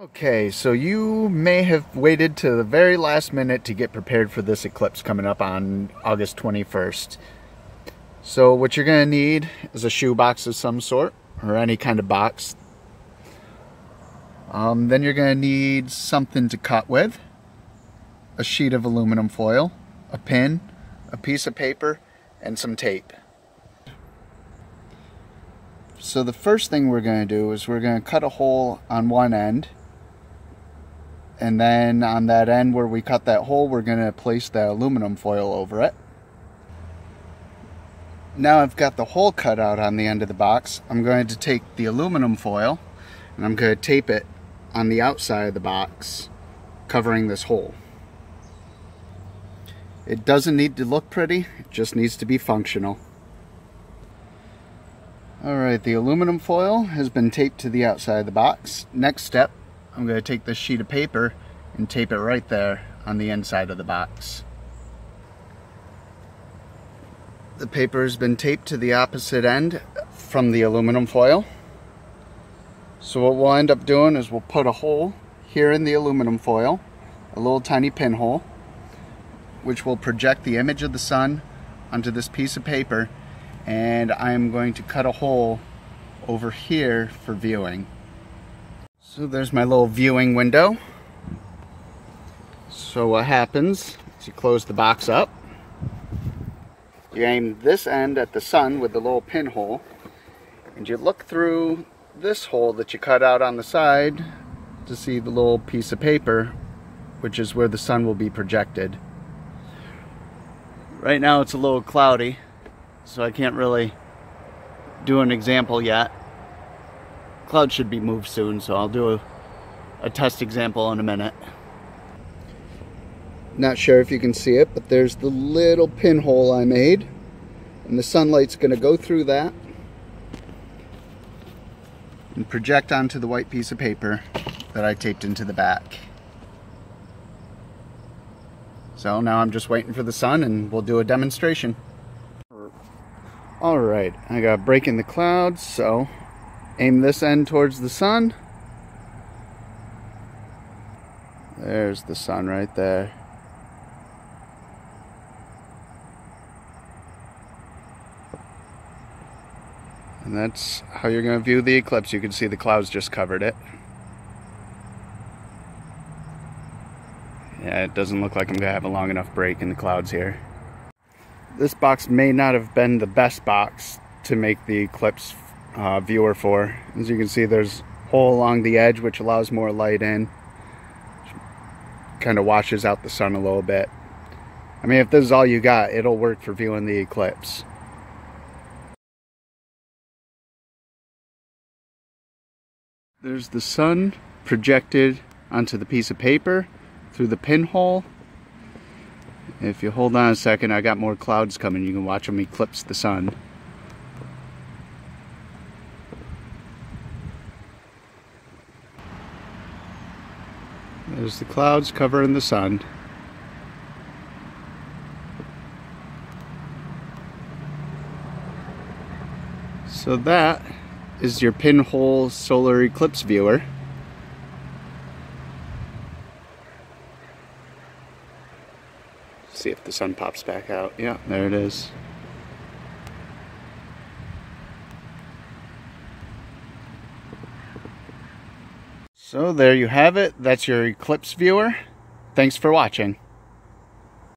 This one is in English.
Okay, so you may have waited to the very last minute to get prepared for this eclipse coming up on August 21st. So what you're going to need is a shoebox of some sort, or any kind of box. Um, then you're going to need something to cut with, a sheet of aluminum foil, a pin, a piece of paper, and some tape. So the first thing we're going to do is we're going to cut a hole on one end and then on that end where we cut that hole we're going to place the aluminum foil over it. Now I've got the hole cut out on the end of the box I'm going to take the aluminum foil and I'm going to tape it on the outside of the box covering this hole. It doesn't need to look pretty it just needs to be functional. Alright, the aluminum foil has been taped to the outside of the box. Next step, I'm going to take this sheet of paper and tape it right there on the inside of the box. The paper has been taped to the opposite end from the aluminum foil. So what we'll end up doing is we'll put a hole here in the aluminum foil, a little tiny pinhole, which will project the image of the sun onto this piece of paper and I'm going to cut a hole over here for viewing. So there's my little viewing window. So what happens is you close the box up. You aim this end at the sun with the little pinhole. And you look through this hole that you cut out on the side to see the little piece of paper, which is where the sun will be projected. Right now it's a little cloudy, so I can't really do an example yet. Cloud should be moved soon, so I'll do a, a test example in a minute. Not sure if you can see it, but there's the little pinhole I made. And the sunlight's going to go through that and project onto the white piece of paper that I taped into the back. So now I'm just waiting for the sun and we'll do a demonstration. Alright, I got a break in the clouds, so aim this end towards the sun. There's the sun right there. And that's how you're going to view the eclipse. You can see the clouds just covered it. Yeah, it doesn't look like I'm going to have a long enough break in the clouds here. This box may not have been the best box to make the eclipse uh, viewer for. As you can see, there's hole along the edge which allows more light in. Kind of washes out the sun a little bit. I mean, if this is all you got, it'll work for viewing the eclipse. There's the sun projected onto the piece of paper through the pinhole if you hold on a second, I got more clouds coming. You can watch them eclipse the sun. There's the clouds covering the sun. So that is your pinhole solar eclipse viewer. See if the sun pops back out. Yeah, there it is. So there you have it. That's your eclipse viewer. Thanks for watching.